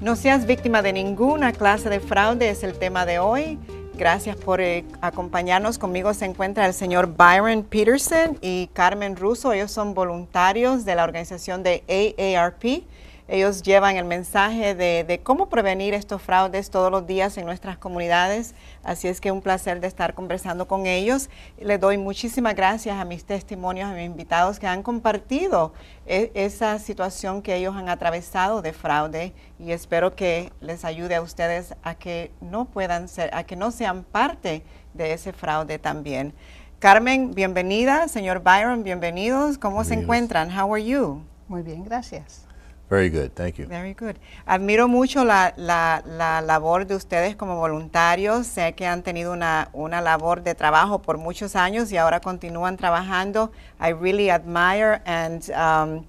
No seas víctima de ninguna clase de fraude es el tema de hoy. Gracias por eh, acompañarnos. Conmigo se encuentra el señor Byron Peterson y Carmen Russo. Ellos son voluntarios de la organización de AARP. Ellos llevan el mensaje de, cómo prevenir estos fraudes todos los días en nuestras comunidades. Así es que un placer de estar conversando con ellos. Les doy muchísimas gracias a mis testimonios, a mis invitados que han compartido e, esa situación que ellos han atravesado de fraude y espero que les ayude a ustedes a que no puedan ser, a que no sean parte de ese fraude también. Carmen, bienvenida. Señor Byron, bienvenidos. ¿Cómo se encuentran? How are you? Muy bien, gracias. Very good, thank you. Very good. Admiro mucho la, la, la, labor de ustedes como voluntarios. Sé que han tenido una, una labor de trabajo por muchos años y ahora continúan trabajando. I really admire and um,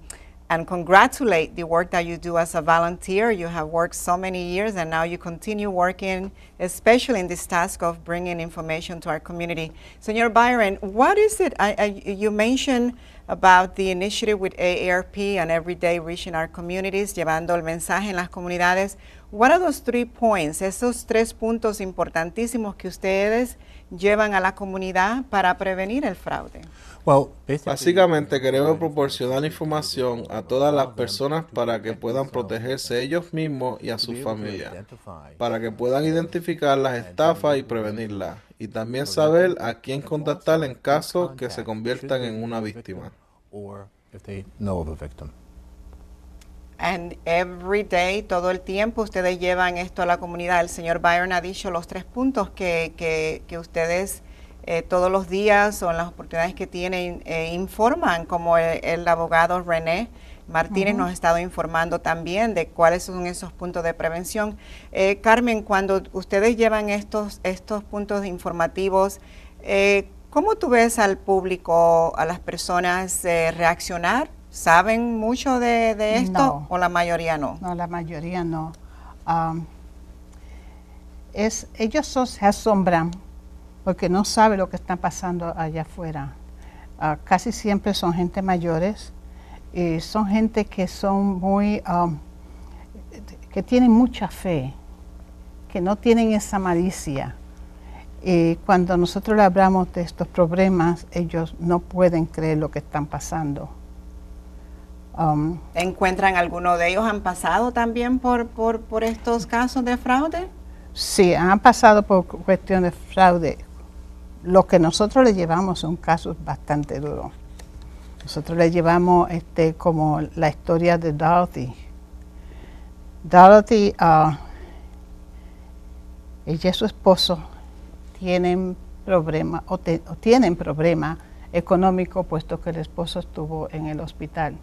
and congratulate the work that you do as a volunteer. You have worked so many years and now you continue working, especially in this task of bringing information to our community. Señor Byron, what is it? I, I, you mentioned about the initiative with AARP and every day reaching our communities, llevando el mensaje en las comunidades. What are those three points, esos tres puntos importantísimos que ustedes llevan a la comunidad para prevenir el fraude? Básicamente queremos proporcionar información a todas las personas para que puedan protegerse ellos mismos y a sus familias, para que puedan identificar las estafas y prevenirlas, y también saber a quién contactar en caso que se conviertan en una víctima. And every day, todo el tiempo, ustedes llevan esto a la comunidad. El señor Byron ha dicho los tres puntos que, que, que ustedes eh, todos los días o en las oportunidades que tienen eh, informan, como el, abogado René Martínez nos ha estado informando también de cuáles son esos puntos de prevención. Eh, Carmen, cuando ustedes llevan estos, estos puntos informativos, ¿cómo tú ves al público, a las personas reaccionar? ¿Saben mucho de, esto o la mayoría no? No, la mayoría no. es, ellos se asombran porque no sabe lo que está pasando allá afuera. Ah, casi siempre son gente mayores y son gente que son muy, um, que tienen mucha fe, que no tienen esa malicia. Y cuando nosotros le hablamos de estos problemas, ellos no pueden creer lo que están pasando. Um, ¿Encuentran alguno de ellos han pasado también por, por, por estos casos de fraude? Sí, han pasado por cuestión de fraude lo que nosotros le llevamos son casos bastante duros. Nosotros le llevamos este, como la historia de Dorothy. Dorothy, uh, ella y su esposo tienen problemas o, tienen problemas económicos puesto que el esposo estuvo en el hospital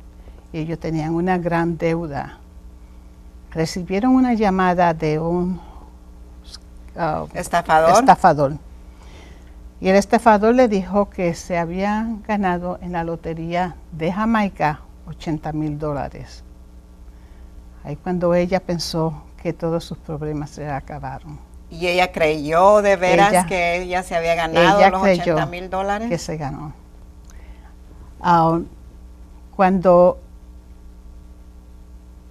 y ellos tenían una gran deuda. Recibieron una llamada de un uh, estafador. estafador y el estafador le dijo que se habían ganado en la lotería de Jamaica 80 mil dólares. Ahí cuando ella pensó que todos sus problemas se acabaron. ¿Y ella creyó de veras que ella se había ganado los 80 mil dólares? Que se ganó. Ah, cuando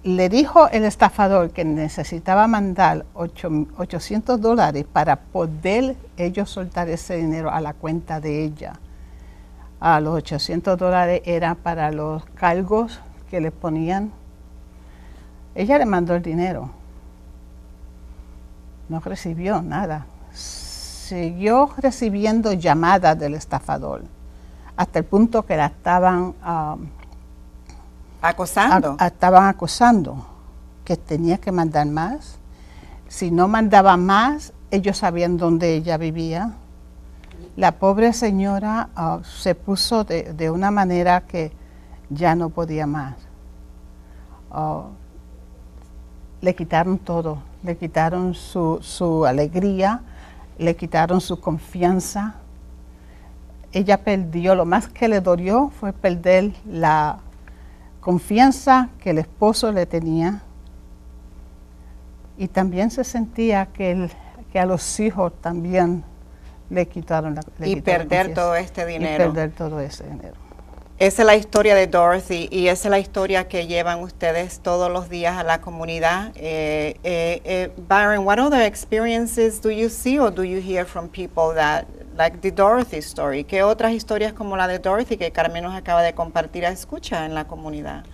le dijo el estafador que necesitaba mandar 800 dólares para poder ellos soltar ese dinero a la cuenta de ella. A los 800 dólares era para los cargos que le ponían. Ella le mandó el dinero. No recibió nada. Siguió recibiendo llamadas del estafador hasta el punto que la estaban um, Acosando. estaban acosando, que tenía que mandar más. Si no mandaba más, ellos sabían dónde ella vivía. La pobre señora ah, se puso de, una manera que ya no podía más. Ah, le quitaron todo, le quitaron su, su alegría, le quitaron su confianza. Ella perdió, lo más que le dolió fue perder la, confianza que el esposo le tenía y también se sentía que, que a los hijos también le quitaron la Y perder todo este dinero. Y perder todo ese dinero. Esa es la historia de Dorothy y esa es la historia que llevan ustedes todos los días a la comunidad. Eh, eh, eh, Byron, what other experiences do you see or do you hear from people that, like the Dorothy story? ¿Qué otras historias como la de Dorothy que Carmen nos acaba de compartir escucha en la comunidad?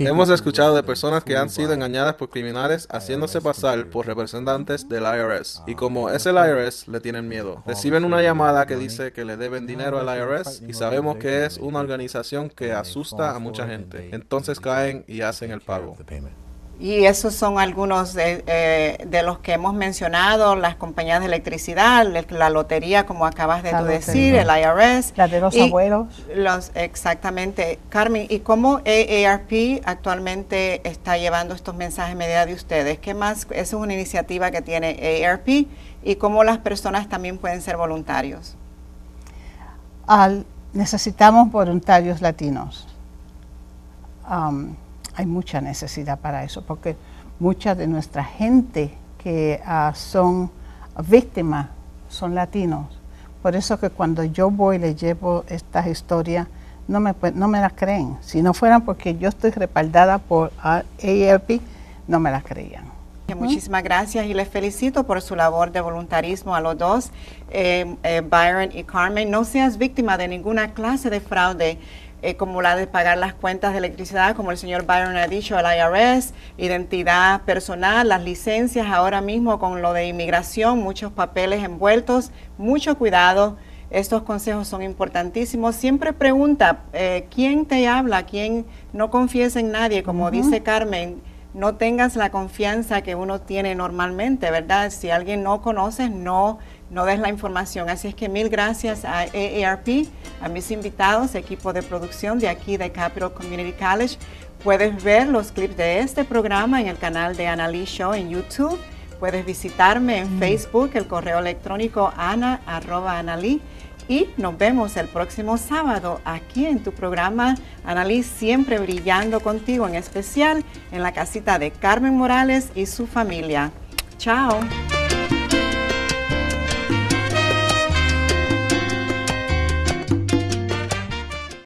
Hemos escuchado de personas que han sido engañadas por criminales haciéndose pasar por representantes del IRS. Y como es el IRS, le tienen miedo. Reciben una llamada que dice que le deben dinero al IRS y sabemos que es una organización que asusta a mucha gente. Entonces caen y hacen el pago. Y esos son algunos de, eh, de, los que hemos mencionado, las compañías de electricidad, la lotería, como acabas de decir, el IRS. La de los abuelos. Los, exactamente. Carmen, ¿y cómo AARP actualmente está llevando estos mensajes media de ustedes? ¿Qué más? Esa es una iniciativa que tiene AARP y cómo las personas también pueden ser voluntarios. Al, necesitamos voluntarios latinos. Um, hay mucha necesidad para eso, porque mucha de nuestra gente que ah, son víctimas son latinos. Por eso que cuando yo voy y les llevo estas historias, no me, no me las creen. Si no fueran porque yo estoy respaldada por AARP, no me las creían. Muchísimas gracias y les felicito por su labor de voluntarismo a los dos, eh, eh, Byron y Carmen. No seas víctima de ninguna clase de fraude. Eh, como la de pagar las cuentas de electricidad, como el señor Byron ha dicho, el IRS, identidad personal, las licencias, ahora mismo con lo de inmigración, muchos papeles envueltos, mucho cuidado. Estos consejos son importantísimos. Siempre pregunta, eh, ¿quién te habla? ¿Quién no confiesa en nadie? Como dice Carmen, no tengas la confianza que uno tiene normalmente, ¿verdad? Si alguien no conoces, no no des la información. Así es que mil gracias a AARP, a mis invitados, equipo de producción de aquí de Capital Community College. Puedes ver los clips de este programa en el canal de Annalise Show en YouTube. Puedes visitarme en mm. Facebook, el correo electrónico ana.anali. Y nos vemos el próximo sábado aquí en tu programa Annalise, siempre brillando contigo, en especial en la casita de Carmen Morales y su familia. Chao.